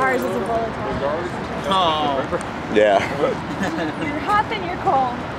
Ours is a bullet. Oh. Yeah. You're hot then you're cold.